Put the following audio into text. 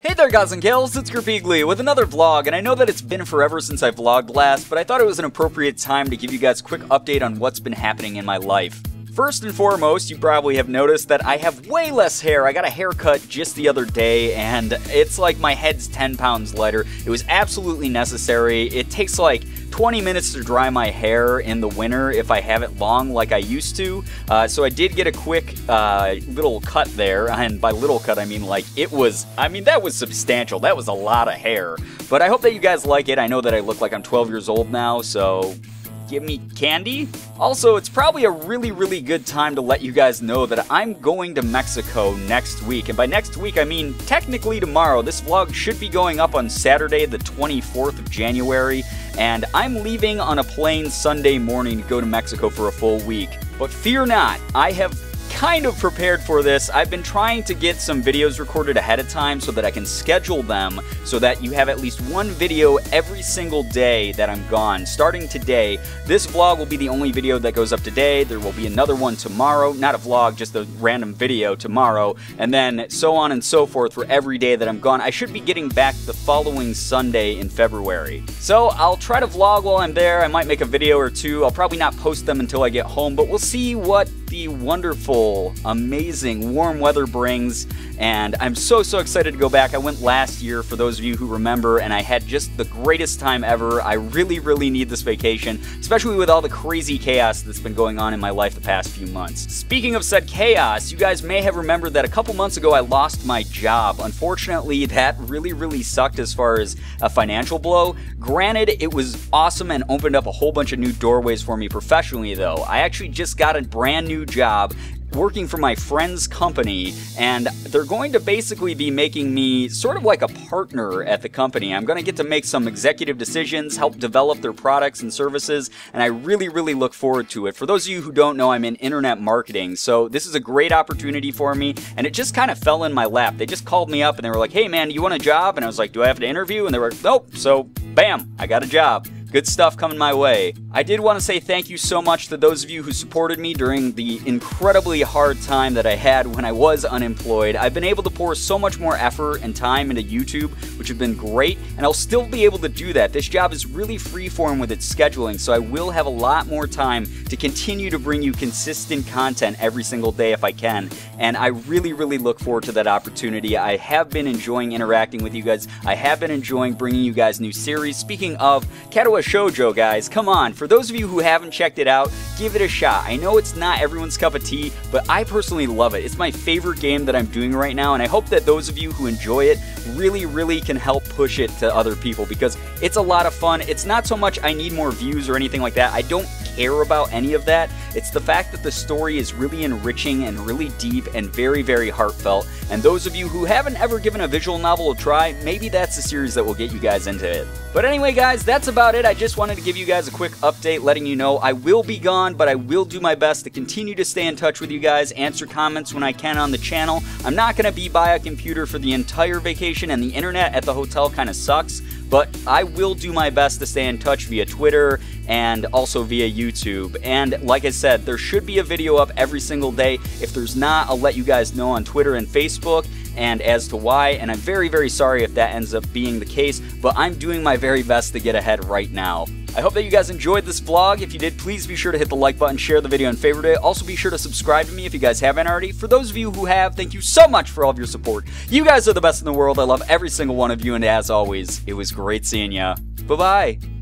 Hey there guys and gals, it's Girbeagly with another vlog, and I know that it's been forever since I vlogged last, but I thought it was an appropriate time to give you guys a quick update on what's been happening in my life. First and foremost, you probably have noticed that I have way less hair. I got a haircut just the other day, and it's like my head's 10 pounds lighter. It was absolutely necessary. It takes like 20 minutes to dry my hair in the winter if I have it long like I used to. Uh, so I did get a quick uh, little cut there, and by little cut I mean like it was, I mean that was substantial. That was a lot of hair. But I hope that you guys like it. I know that I look like I'm 12 years old now, so give me candy? Also, it's probably a really, really good time to let you guys know that I'm going to Mexico next week. And by next week, I mean technically tomorrow. This vlog should be going up on Saturday, the 24th of January. And I'm leaving on a plane Sunday morning to go to Mexico for a full week. But fear not, I have kind of prepared for this. I've been trying to get some videos recorded ahead of time so that I can schedule them so that you have at least one video every single day that I'm gone. Starting today, this vlog will be the only video that goes up today. There will be another one tomorrow. Not a vlog, just a random video tomorrow. And then so on and so forth for every day that I'm gone. I should be getting back the following Sunday in February. So I'll try to vlog while I'm there. I might make a video or two. I'll probably not post them until I get home, but we'll see what the wonderful, amazing warm weather brings. And I'm so, so excited to go back. I went last year, for those of you who remember, and I had just the greatest time ever. I really, really need this vacation, especially with all the crazy chaos that's been going on in my life the past few months. Speaking of said chaos, you guys may have remembered that a couple months ago I lost my job. Unfortunately, that really, really sucked as far as a financial blow. Granted, it was awesome and opened up a whole bunch of new doorways for me professionally, though. I actually just got a brand new job working for my friend's company, and they're going to basically be making me sort of like a partner at the company. I'm going to get to make some executive decisions, help develop their products and services, and I really, really look forward to it. For those of you who don't know, I'm in internet marketing, so this is a great opportunity for me, and it just kind of fell in my lap. They just called me up and they were like, hey man, you want a job? And I was like, do I have to interview? And they were like, nope. So, bam, I got a job. Good stuff coming my way. I did want to say thank you so much to those of you who supported me during the incredibly hard time that I had when I was unemployed. I've been able to pour so much more effort and time into YouTube, which have been great, and I'll still be able to do that. This job is really freeform with its scheduling, so I will have a lot more time to continue to bring you consistent content every single day if I can, and I really, really look forward to that opportunity. I have been enjoying interacting with you guys. I have been enjoying bringing you guys new series. Speaking of, Katawa Shoujo, guys. Come on, for those of you who haven't checked it out, give it a shot. I know it's not everyone's cup of tea, but I personally love it. It's my favorite game that I'm doing right now, and I hope that those of you who enjoy it really, really can help push it to other people because it's a lot of fun. It's not so much I need more views or anything like that. I don't care about any of that. It's the fact that the story is really enriching and really deep and very, very heartfelt. And those of you who haven't ever given a visual novel a try, maybe that's the series that will get you guys into it. But anyway, guys, that's about it. I just wanted to give you guys a quick update letting you know I will be gone, but I will do my best to continue to stay in touch with you guys, answer comments when I can on the channel. I'm not going to be by a computer for the entire vacation, and the internet at the hotel kind of sucks but I will do my best to stay in touch via Twitter and also via YouTube. And like I said, there should be a video up every single day. If there's not, I'll let you guys know on Twitter and Facebook and as to why. And I'm very, very sorry if that ends up being the case, but I'm doing my very best to get ahead right now. I hope that you guys enjoyed this vlog. If you did, please be sure to hit the like button, share the video, and favorite it. Also, be sure to subscribe to me if you guys haven't already. For those of you who have, thank you so much for all of your support. You guys are the best in the world. I love every single one of you, and as always, it was great seeing ya. Bye-bye.